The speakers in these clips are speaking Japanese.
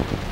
Okay.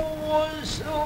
was so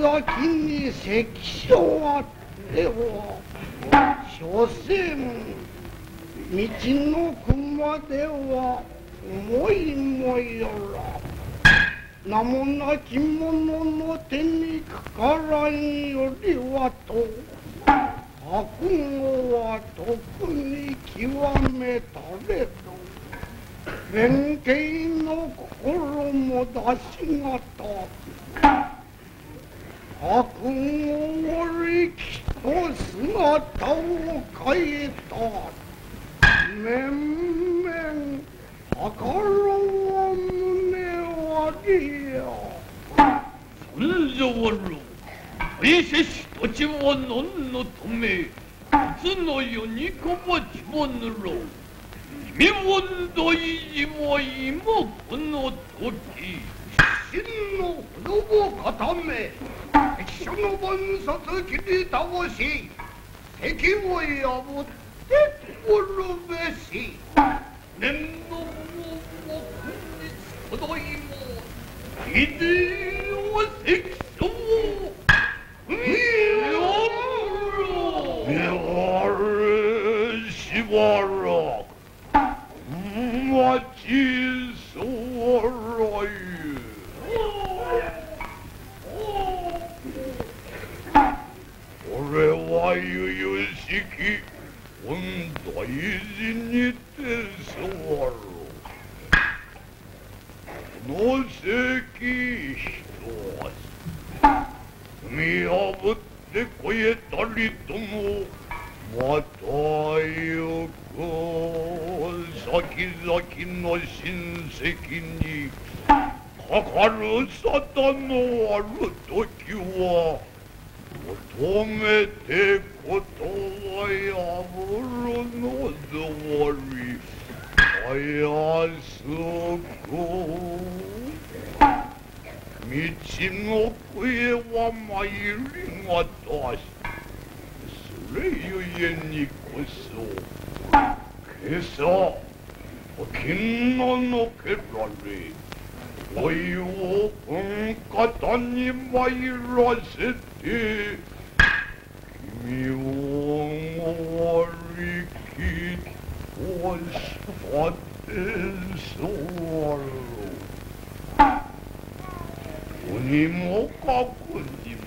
先に関所あっては所詮道の熊では思いもよら名もなき者の手にかからんよりはと覚悟は特に極めたれど弁慶の心も出しがた。覚悟を力と姿を変えた。面々計ろう胸はりや尊上ろ大せし土地は何のためいつの世にかばちもぬろ君問題には今この時真の不を固め敵所の万殺切り倒し敵を破って滅べし。念のもも今日ただいま秀を関所を見やれしばらく。待ちそうら俺はゆゆしき本大事にて座ろう。この席一つ見破ってこえたりともまたよく先々の親戚にかかる沙汰のある時は求めてことは破るのぞり。たやすく。道の上は参りがたし。それゆえにこそ今朝金ののけられおいをうん方に参らせて君を割り切としたてそろう鬼もかくにも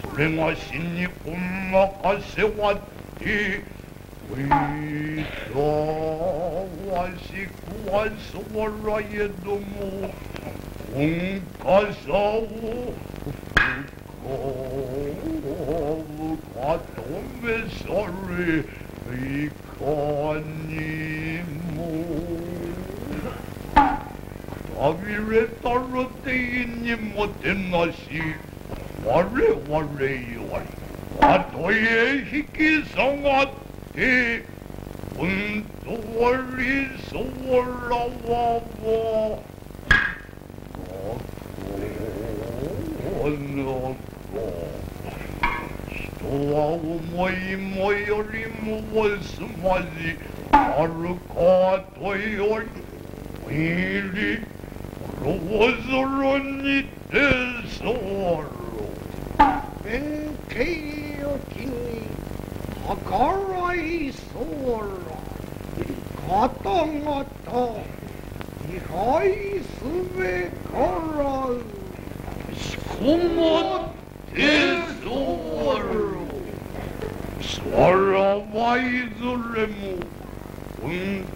それがしにお任せはっておいたわしくはそらえども。本家さを深かとめされいかにもたびれたる定にもてなし我々よりたとえ引き下がって本当にそらはもなの人は思いもよりもすまじあるかとより入りロズルにてそろ弁慶よきに計らいそうら方々支配すべからず。しこまってそろそらばいずれもう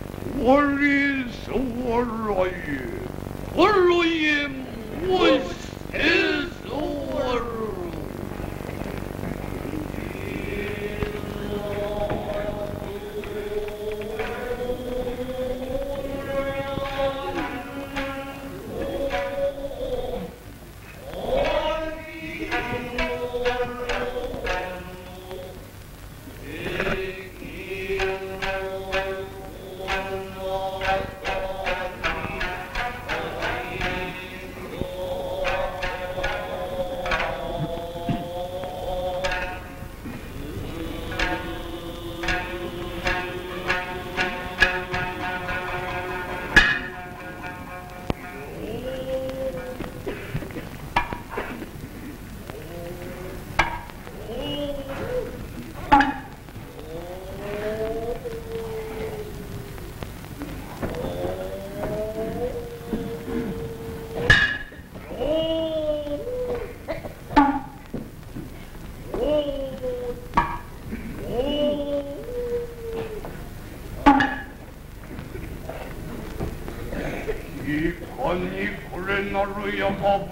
ん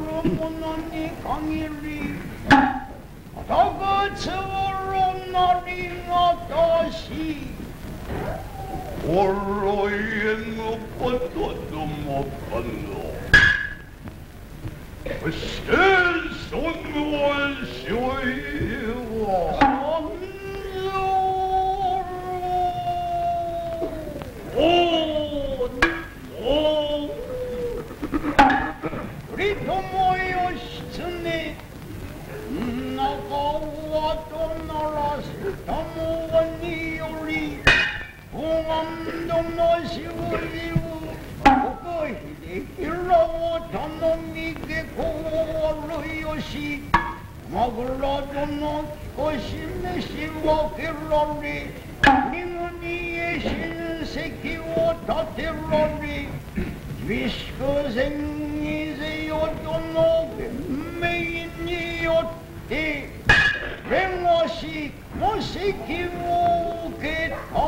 伏たる者に限り高津ろなりがたしおろえのことどもかのそしてその所有はおお頼朝義経中はとならすたもにより不安どのしおりをここ秀平を頼み下校るよしマグラ殿少し召し分けられリムにへ親戚を立てられ美宿戦にぜよとの弁明によって弁護士の席を受けたま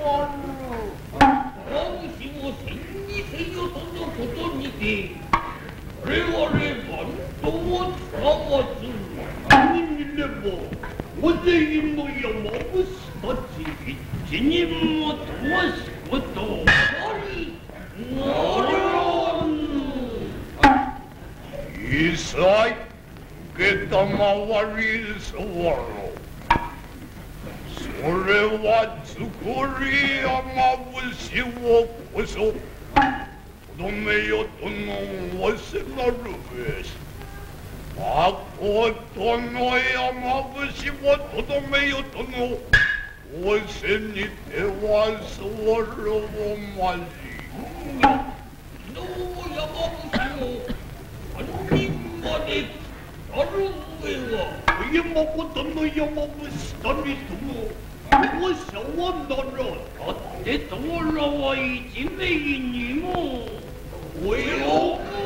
わる山伏を千にせよとのことにて我々バンドを使わず何に見れ。ば大勢の山伏たち一人も問わすことありならぬ一切受けたまわりそうろそれは作り山伏をこそとどめよとのわせなるべしまことの山伏をとどめよとの仰せにてはそろをまじの山伏を人まである上は山ことの山伏たりともおしゃはならだってとらは一名にもおよ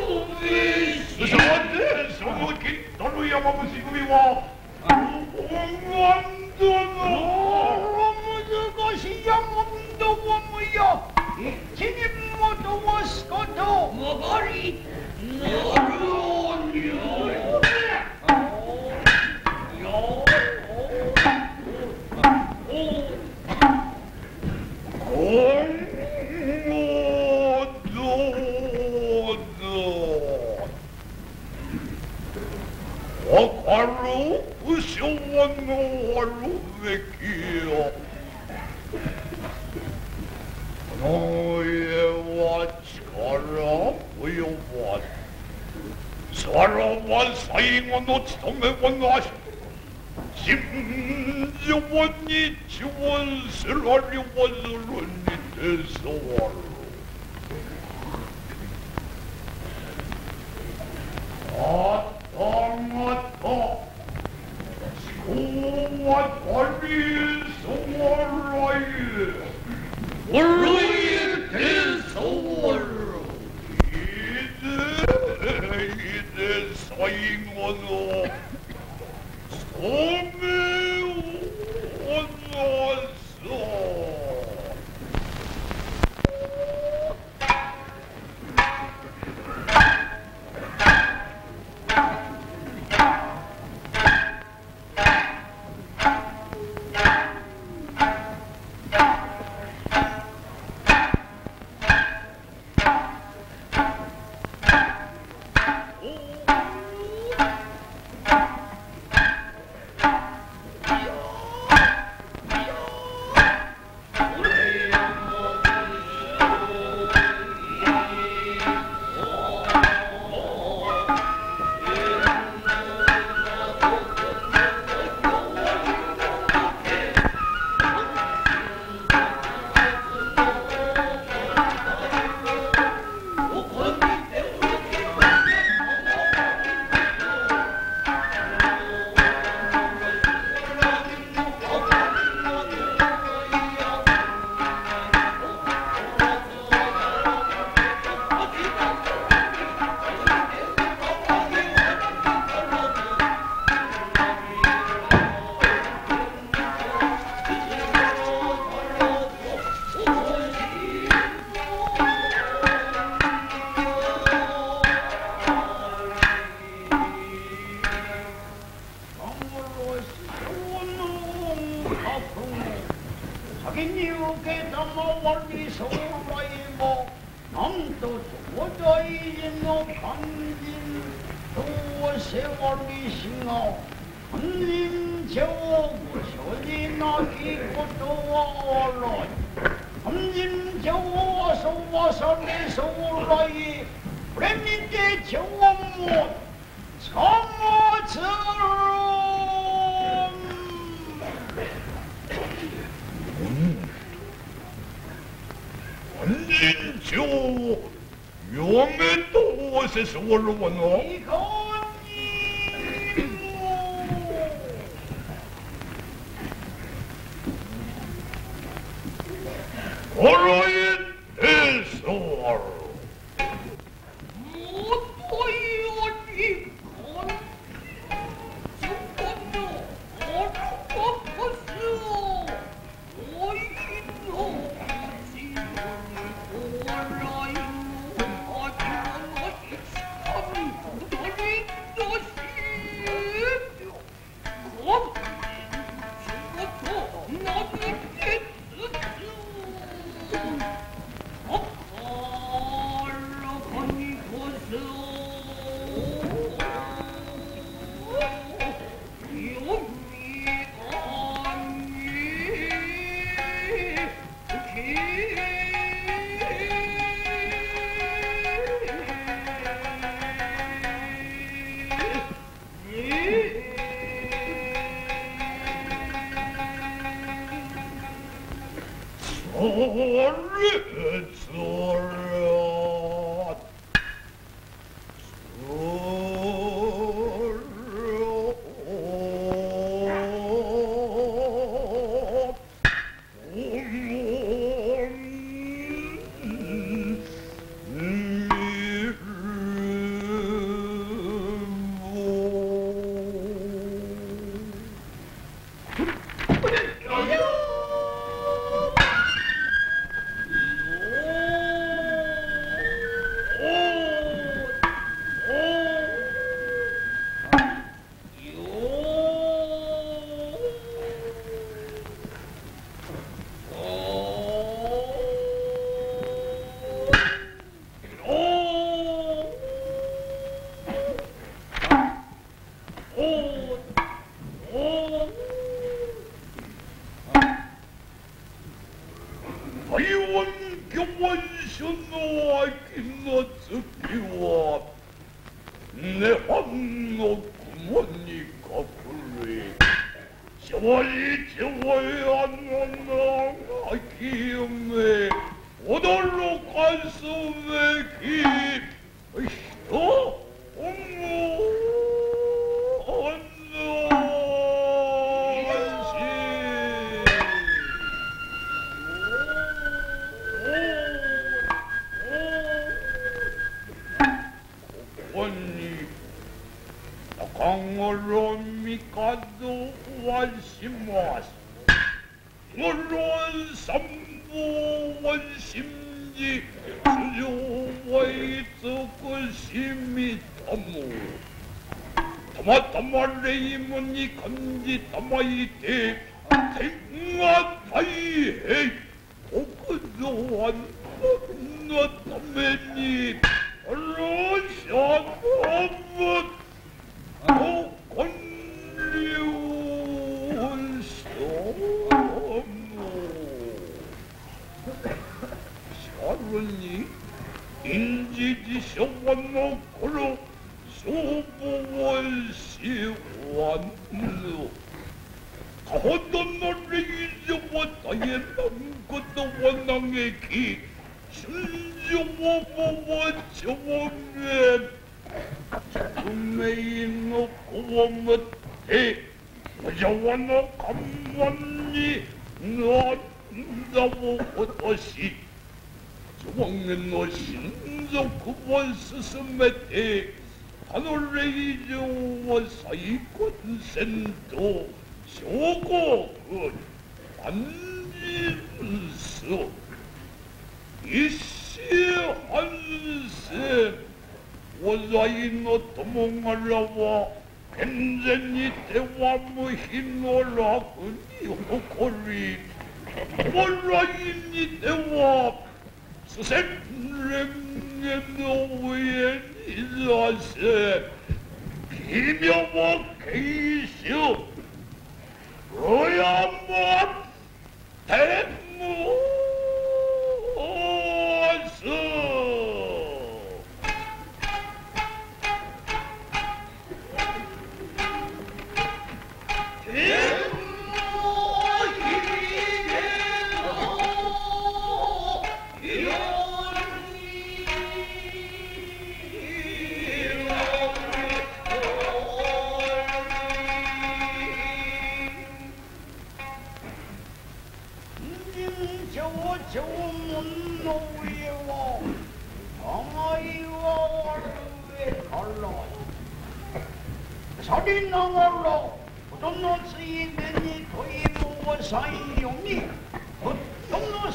오그도한 너 타메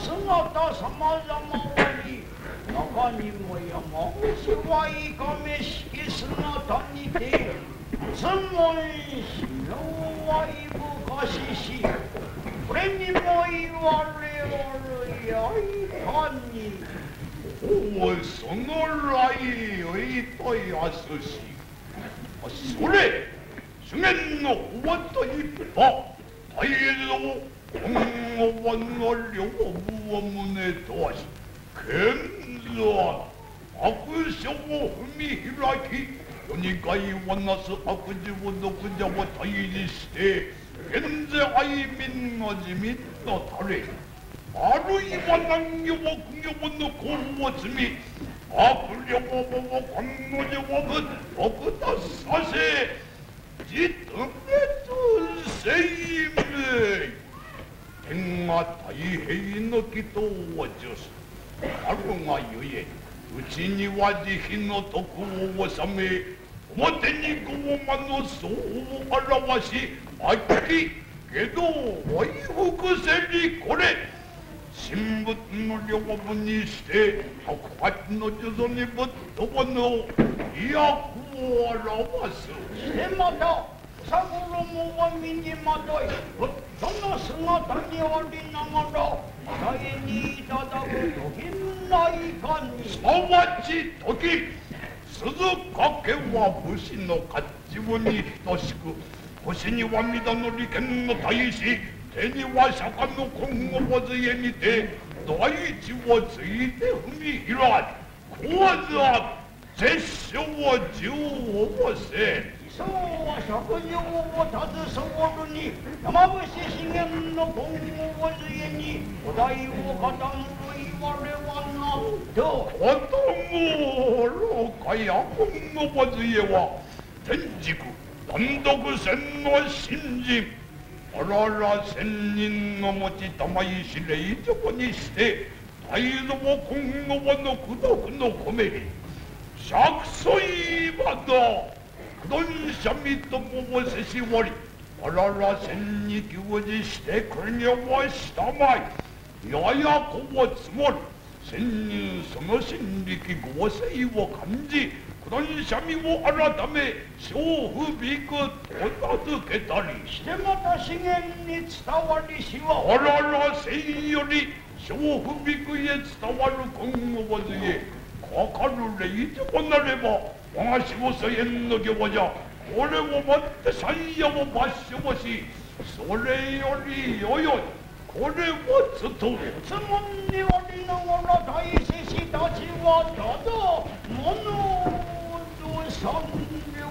姿さまざまに中にも山口はいかめしき姿にてつんもんしのわいぶかししこれにも言われおるやいかにおいその来よいとやすしそれ主言のおわといっぱ大変ぞ今恩我両部を胸とわし剣座悪所を踏み開き世に害をなす悪事を独者を退治して現在愛民の自民の垂れあるいは難行苦行の功を積み悪霊を官の字をぶっ毒達させ実滅生命天が太平の祈祷を助すあるがゆえうちには慈悲の徳を治め表に傲慢の相を表しあっき家道を回復せりこれ神仏の領分にして白髪の女祖にぶっ飛ばぬ威圧を表す。また三五ろも万身にまとい仏祖の姿にありながら笑いにいただく時内観に。すなわち時。鈴掛けは武士の甲冑に等しく腰には皆の利権の大使手には釈迦の今後も杖にて大地をついて踏み開き講座絶書を十をもせ。僧は職業を携わるに山伏資源の今後を告げにお題を語ると言われはなとあとも老かや今後のずえは天竺単独船の神人あらら千人の持ち玉石霊状にして大の今後の功徳の米に釈尊ばだし者みとももせしわりあららせんにきゅうじして国はしたまいややこをつもる潜入その心力合成を感じくどんしゃみを改め勝負びくと名付けたりしてまた資源に伝わりしはあららせんより勝負びくへ伝わる今後はずえかかる礼ともなればわがしもえんの行じゃこれをもって山やも抜しもしそれよりよよい。これをつとめつもんにありながら大志士たちはただ物の三両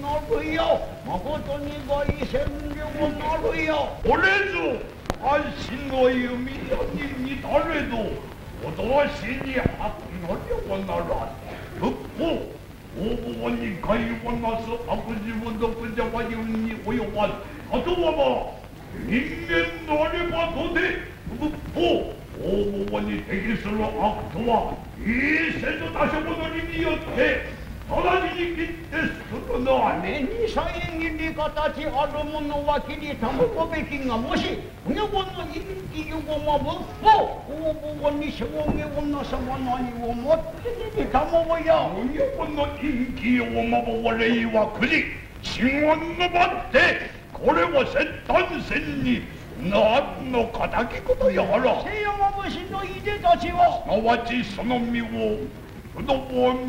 なるよ。とに外千両なるよ。これぞ安心の弓矢に似たれど脅しに悪の両ならず仏法王に害をなす悪事を毒じゃは言うに及ばずあとはまあ人間なればとで仏法王に適する悪とは一切の出し物によって同じに切ってするのは目に遮りに形あるものは切りたむべきがもし女房の意味をまぶっぽ大坊に将棋女様何を持ってきたもや女房の陰気を守われいはくじ死後のばってこれは先端戦に何の敵ことやら聖山武士のいでたちはすなわちその身を不動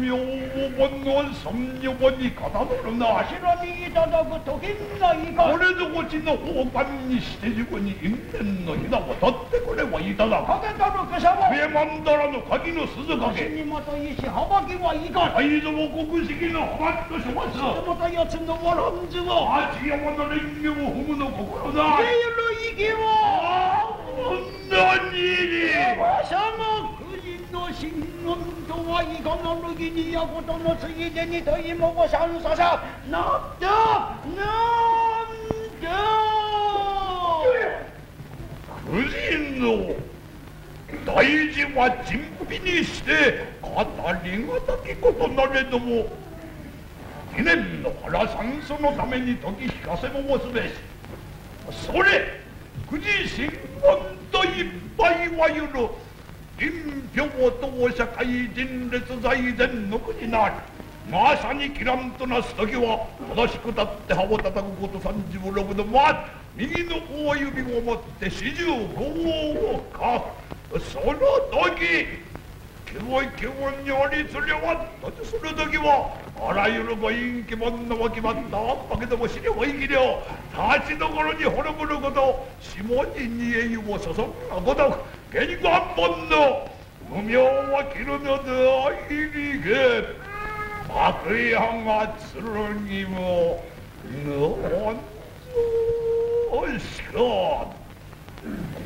明王の尊女にかたどるな頭にいただくときんないかこれぞうちの宝冠にして自分に因縁のひだを取ってくればいただくかけたる今朝は上曼荼羅の鍵の鈴掛にまたいしはばきはいかん海蔵国式の浜としますまたやつのわらんずは町山の蓮華を踏むの心だ出る息は何にわしゃも九人の神言とはいかなる義にやことのついでにといもごさんささなったなんだ夫人の大事は珍秘にして語りがたきことなれども記念の原山そのために時聞かせ申すべしそれ久慈神言といっぱいはゆる臨氷等社会人列財前の国なりまさにきらんとなす時は正しく立って歯をたたくこと三十六度ま右の大指を持って四十五をかく。その時気を気をにありつれは立ちする時はあらゆるご隠気門のわきまったあっぱけども知ればいきりょ立ちどころに滅ぶること下に煮え湯を注ぐがごとく玄関門の無名は切るのであいりげ幕屋が剣もなんぞしか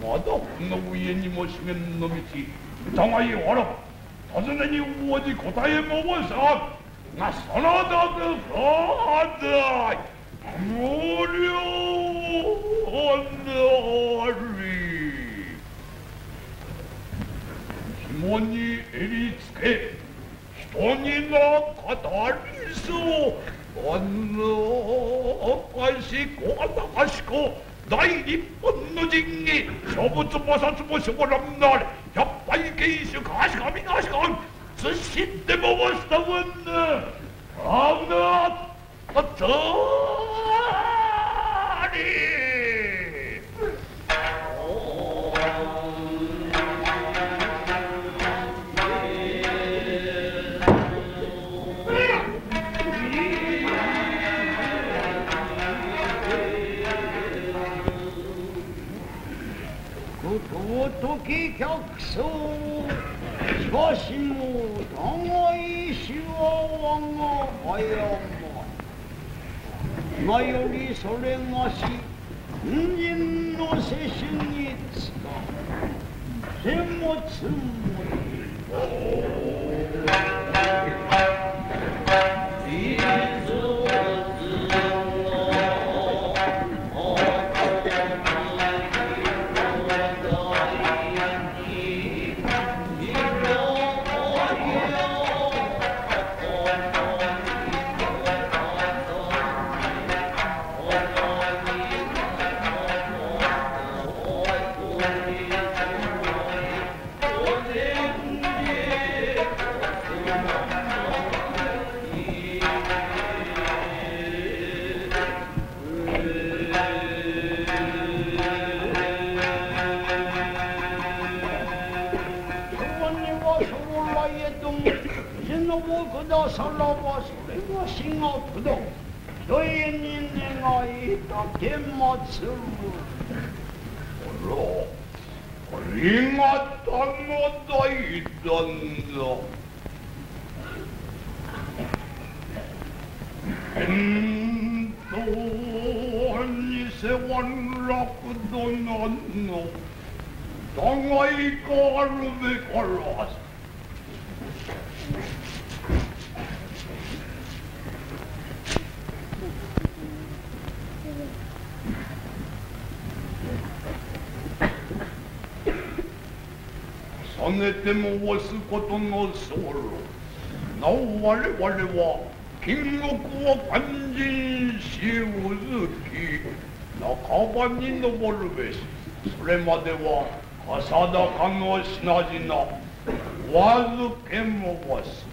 まだこの上にも資源の道疑いあら尋ねに応じ答え申さがその毒かだ無料なり。紐に襟つけ。人にな語りそうあのかしこ。あたかしこ。大日本の陣議諸物摩擦も将来なれ百杯慶主かしかみがしかんつしってもわしたもんなあなあたりことを時客層。しかしも長いしは我が誤今よりそれがし人間の世主につか手もつもり。願いたけまつる。ありがたの大旦那変動に世話楽どなんの。互いがあるべからず重ねて申すことの候なお我々は金国を肝心しうずき半ばに登るべし。それまでは浅高の品々。お預け申す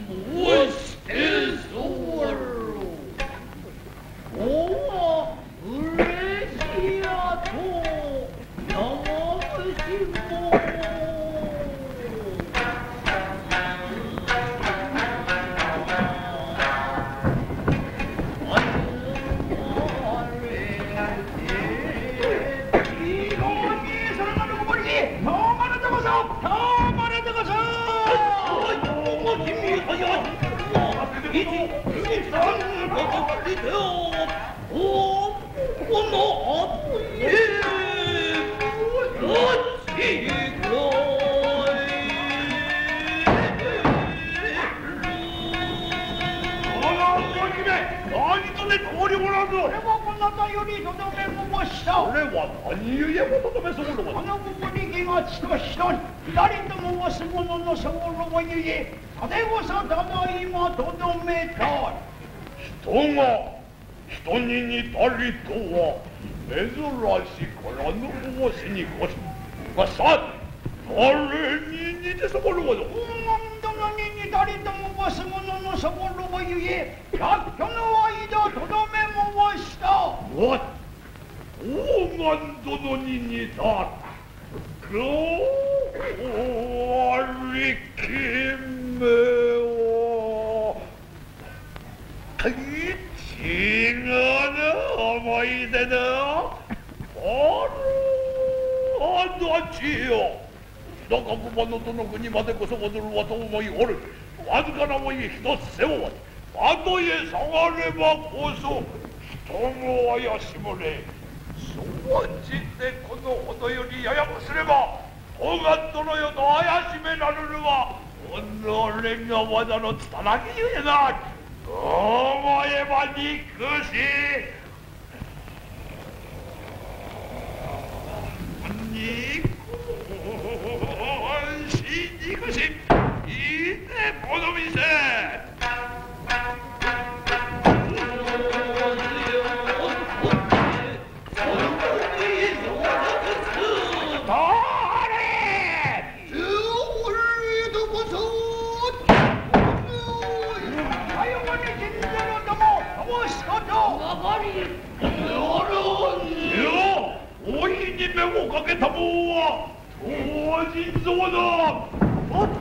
万の知恵よ日高駒のどの国までこそ戻るわと思いおるわずかなもい一つ背負わずあへ下がればこそ人も怪しむれそうじてこのほどよりややこすれば東岸殿よと怪しめられるは己が技のつたなぎゆえな思えば憎しいいねこの店念をかけた棒は当人ぞだ。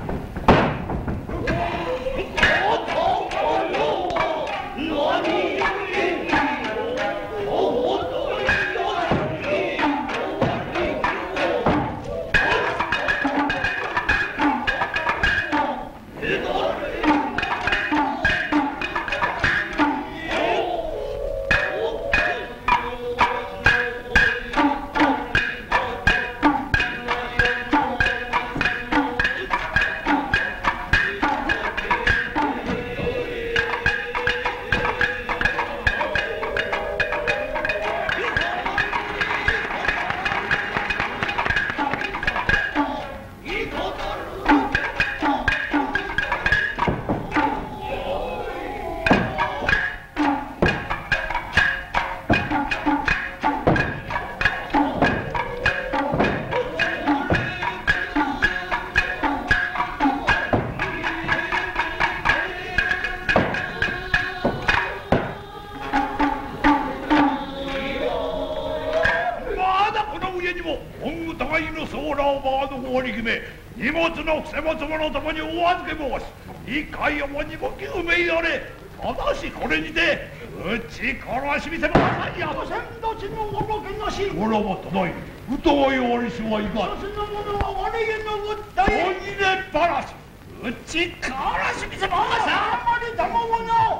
家にも恩疑いのソーラをバード方に決め？荷物の伏せ物のともにお預け申し一回もにも救命られただしこれにてうち殺し見せばさいやご先ちのおろけなしおらばただい疑いありしはいかんの者は我への訴えっぱなし。うち殺し見せばさんまりたまもの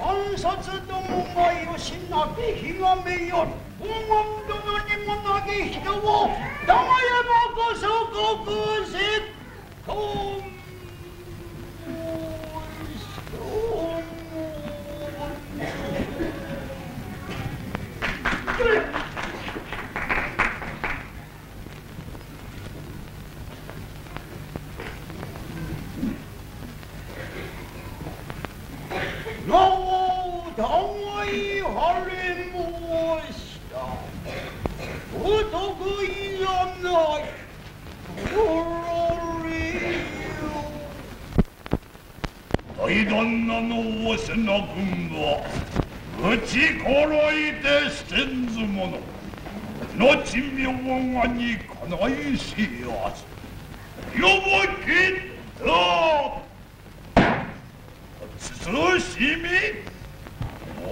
暗殺どもがよしなきひがめより黄金どもにもなげ人を玉山こそ国せとん。越の軍は打ちころいて捨てんずもの後明和にかないしやす呼もきった。慎み。お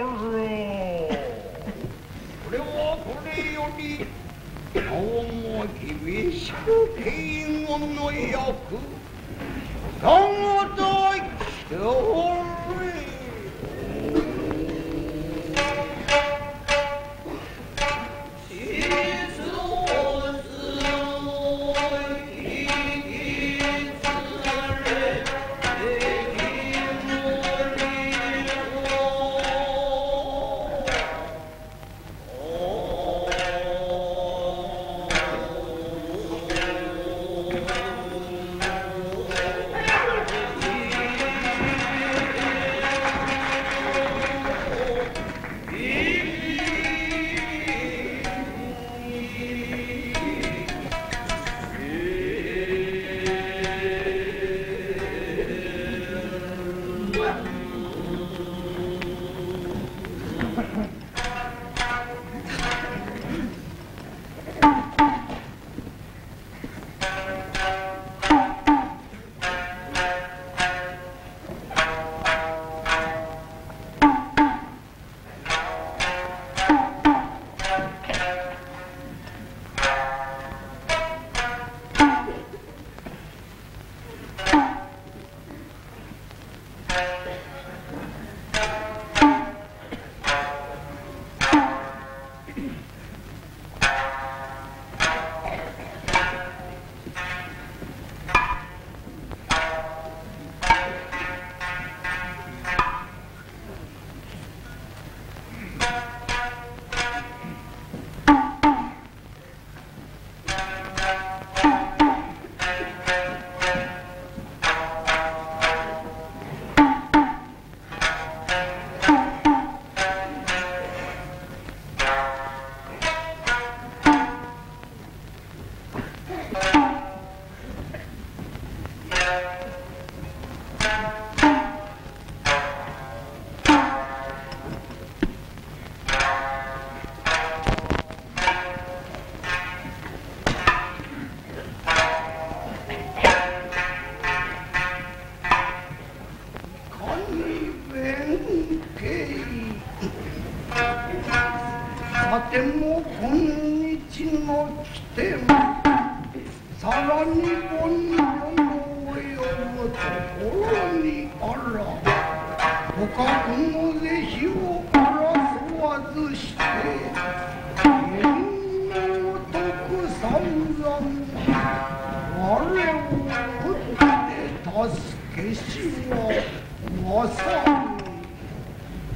ろこれはこれより顔も厳しく敬語の役だがとい Glory!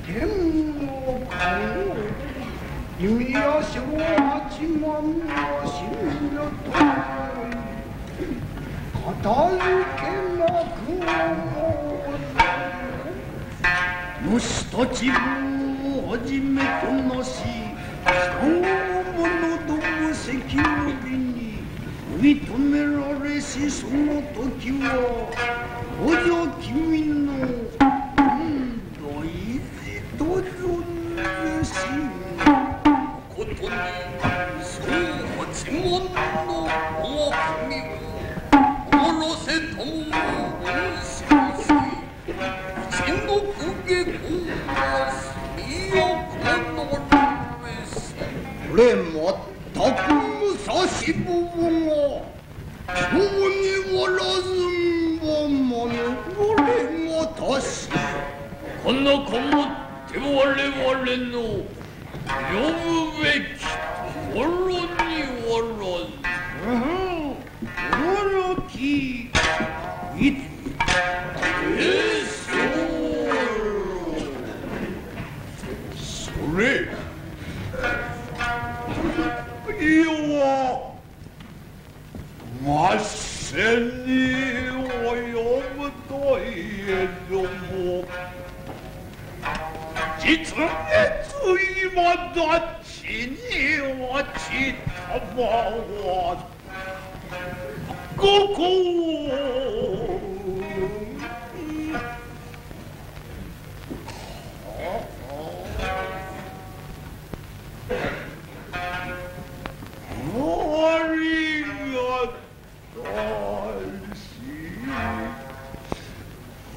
天を変え弓矢小八幡が死新与と片受けなく思う虫たちをはじめとなし三物ども関のりに。認められしその時はおじゃ君の軍総八門の大国をおせと軍師しちの公家公が住みよのれしこれまったく武蔵坊が京におらずんばまねこがたしな子もって我々の読むべきおろにおろず驚きいつえそろそれいはまっせにを読むといえども実月意我断情义，我尽他妈。我的哥哥，我永远爱你。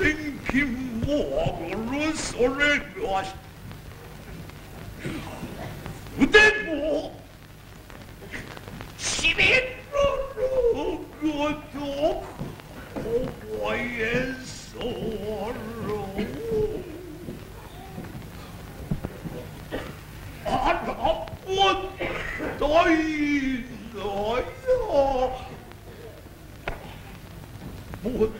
千金も上それがし腕も知れぬるごと覚えそろあらもったいなやもっ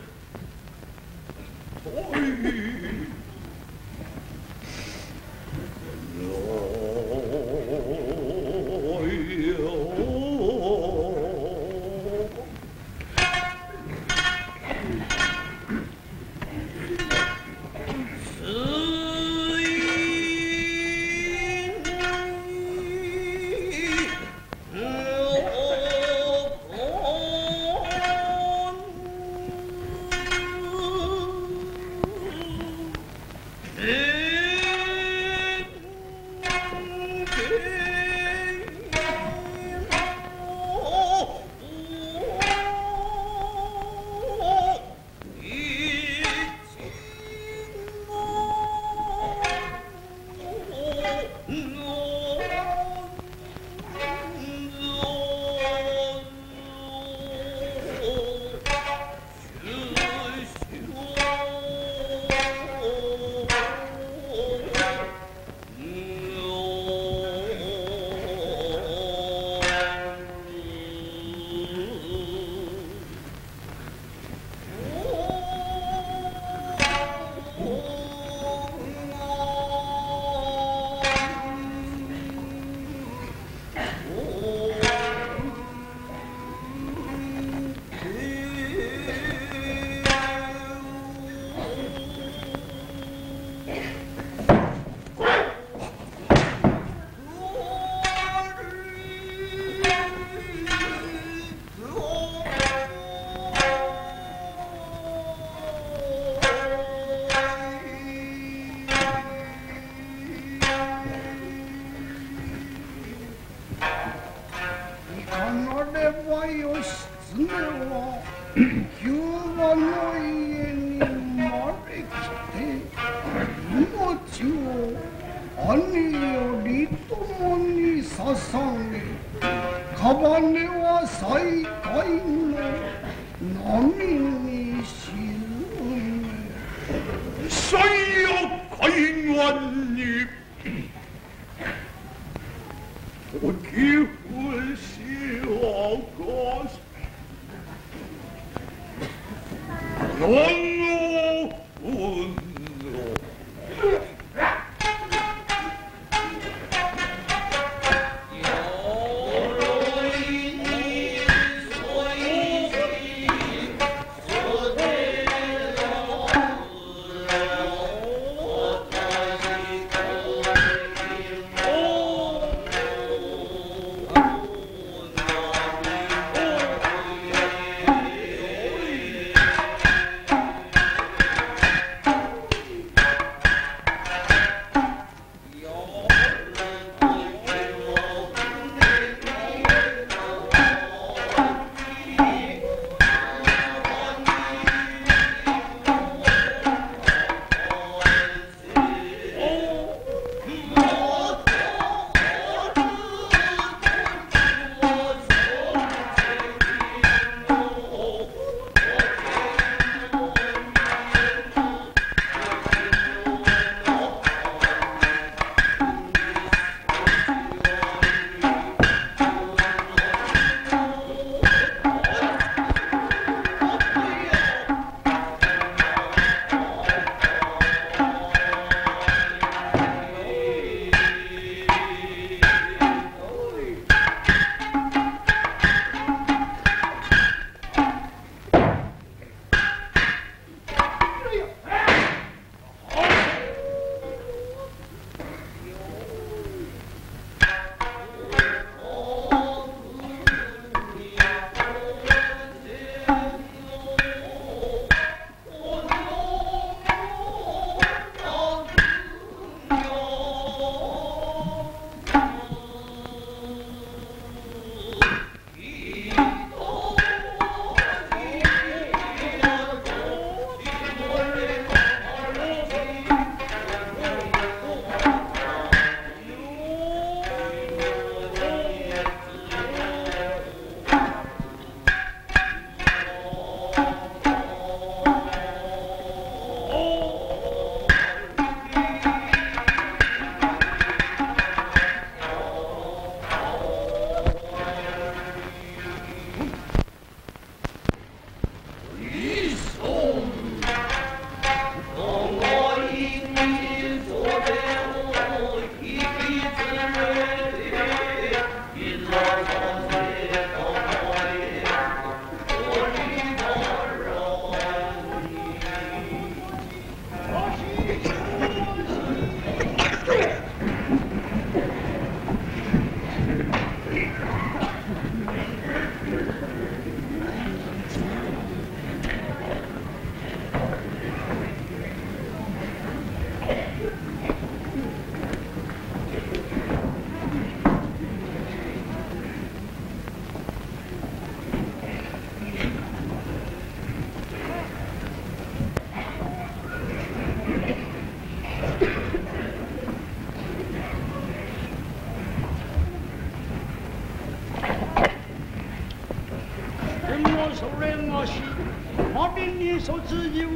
それがしまれに卒業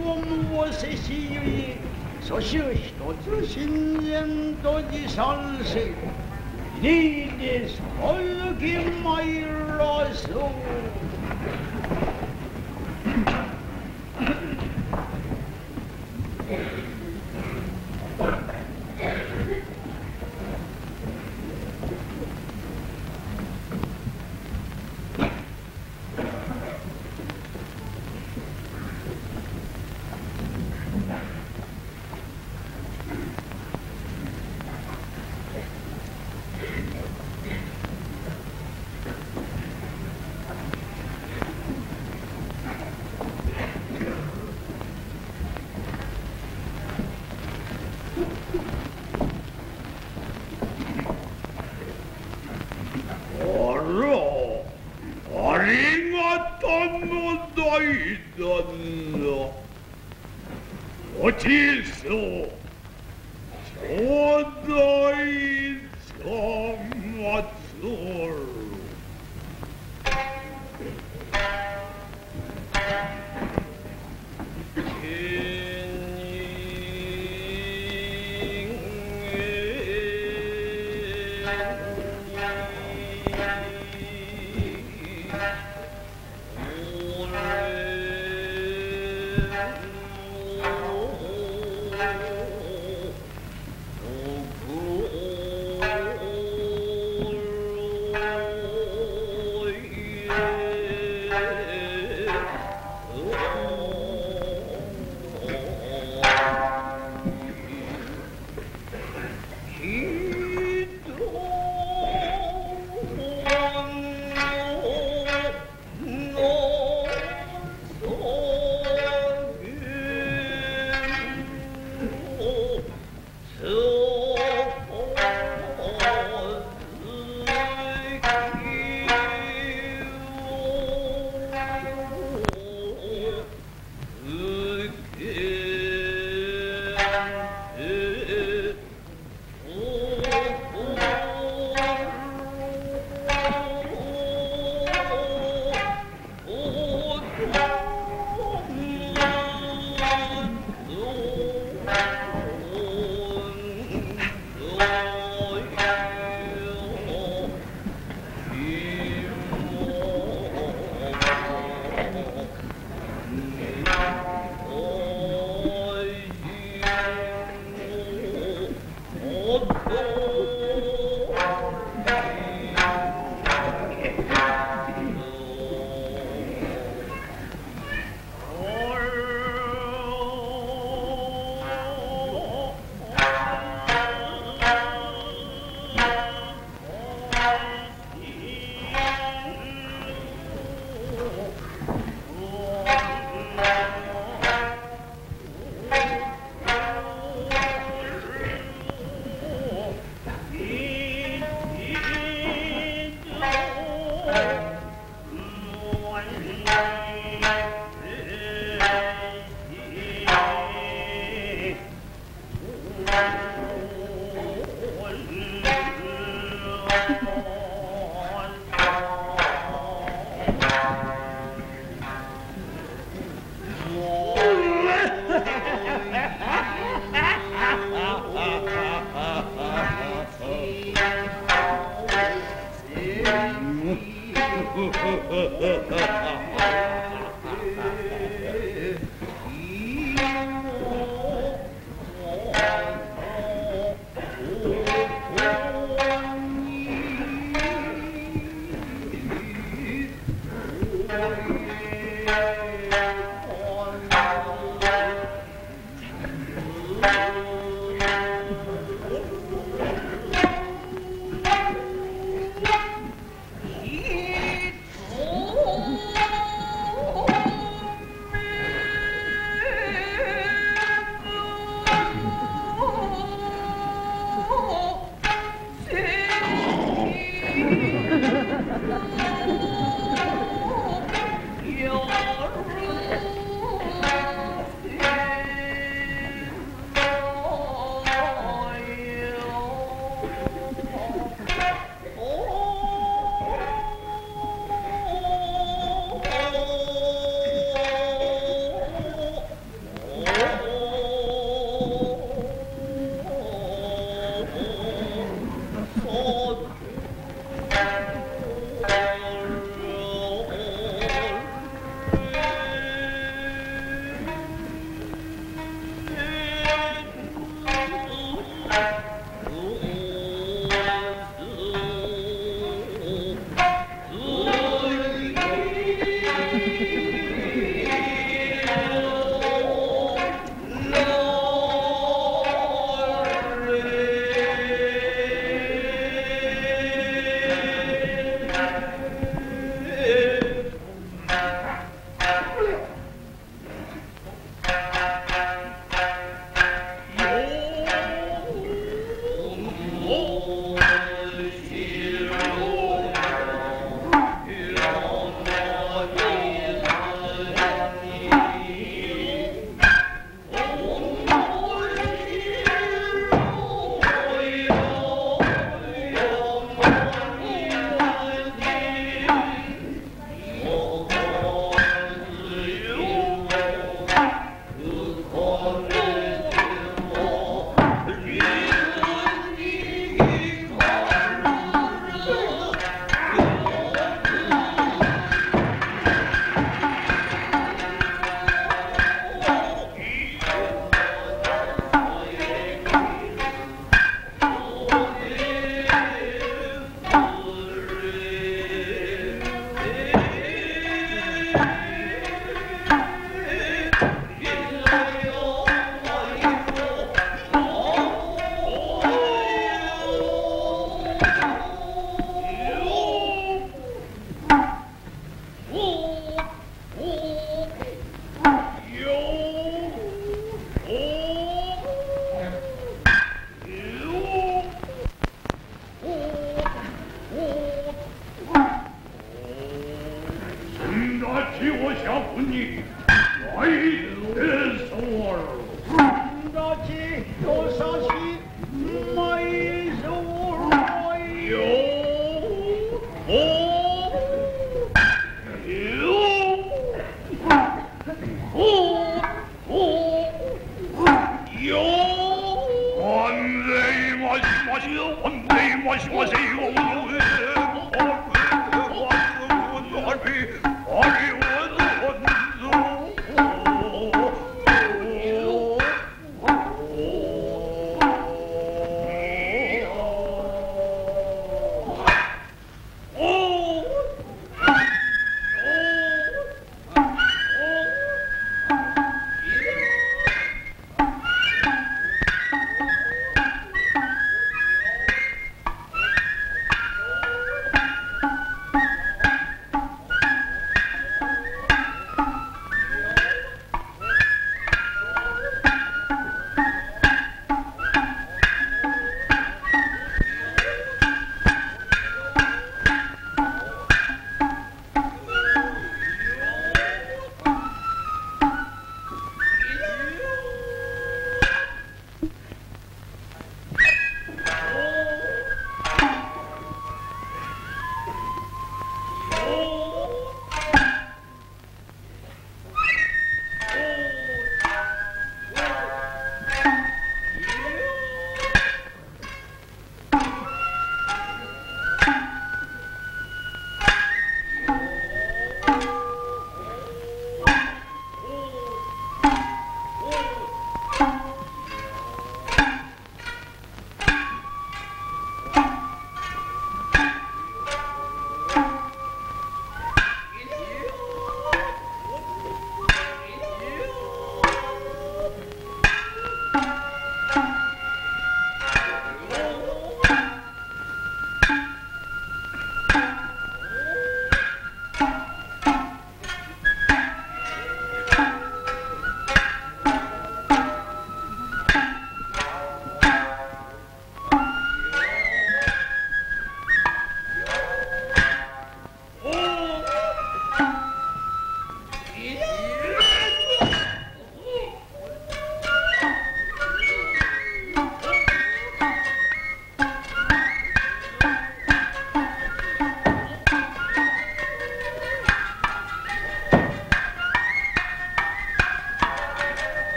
をせしゆいそしゅ一つ親善と持参せリーディスホルキマイラ